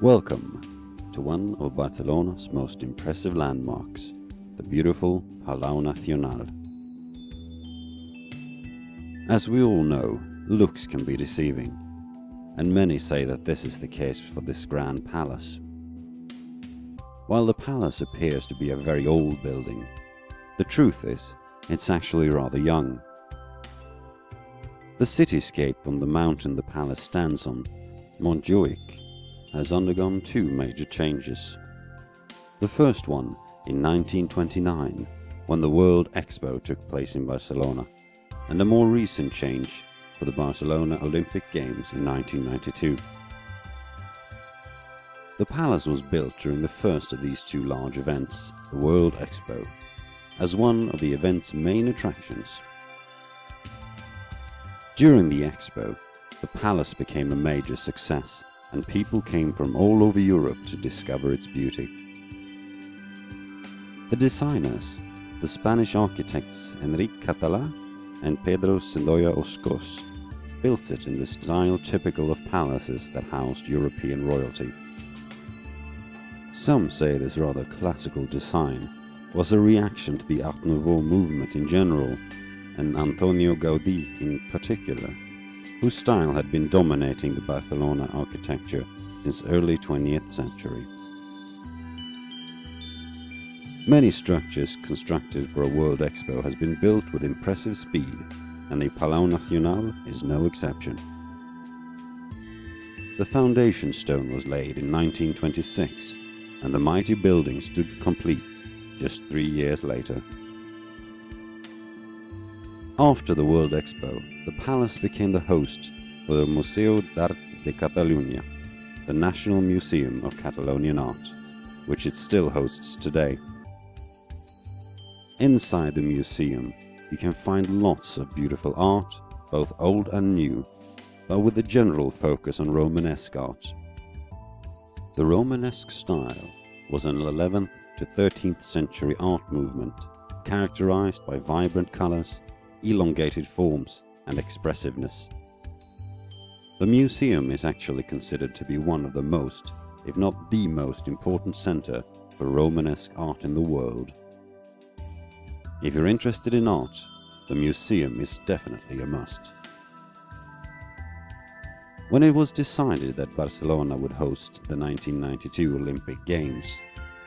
Welcome to one of Barcelona's most impressive landmarks, the beautiful Palau Nacional. As we all know, looks can be deceiving, and many say that this is the case for this grand palace. While the palace appears to be a very old building, the truth is, it's actually rather young. The cityscape on the mountain the palace stands on, Montjuic, has undergone two major changes. The first one in 1929, when the World Expo took place in Barcelona, and a more recent change for the Barcelona Olympic Games in 1992. The palace was built during the first of these two large events, the World Expo, as one of the event's main attractions. During the expo, the palace became a major success and people came from all over Europe to discover its beauty. The designers, the Spanish architects Enrique Català and Pedro Cendoya Oscoz, built it in the style typical of palaces that housed European royalty. Some say this rather classical design was a reaction to the Art Nouveau movement in general and Antonio Gaudí in particular, whose style had been dominating the Barcelona architecture since early 20th century. Many structures constructed for a World Expo has been built with impressive speed and the Palau Nacional is no exception. The foundation stone was laid in 1926 and the mighty building stood complete just three years later. After the World Expo, the palace became the host for the Museu d'Art de Catalunya, the National Museum of Catalonian Art, which it still hosts today. Inside the museum, you can find lots of beautiful art, both old and new, but with a general focus on Romanesque art. The Romanesque style was an 11th to 13th century art movement characterized by vibrant colors, elongated forms, and expressiveness. The museum is actually considered to be one of the most, if not the most important center for Romanesque art in the world. If you're interested in art, the museum is definitely a must. When it was decided that Barcelona would host the 1992 Olympic Games,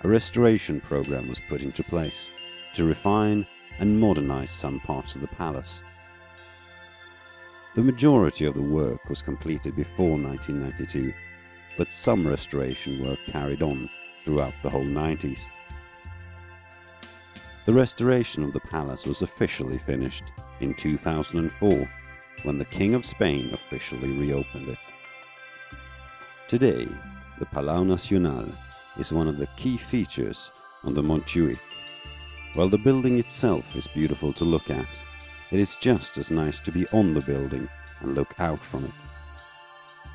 a restoration program was put into place to refine and modernize some parts of the palace. The majority of the work was completed before 1992, but some restoration work carried on throughout the whole 90s. The restoration of the palace was officially finished in 2004 when the King of Spain officially reopened it. Today, the Palau Nacional is one of the key features on the Montjuic. While the building itself is beautiful to look at, it is just as nice to be on the building and look out from it.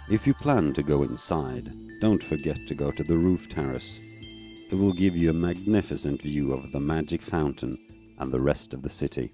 If you plan to go inside, don't forget to go to the roof terrace. It will give you a magnificent view of the magic fountain and the rest of the city.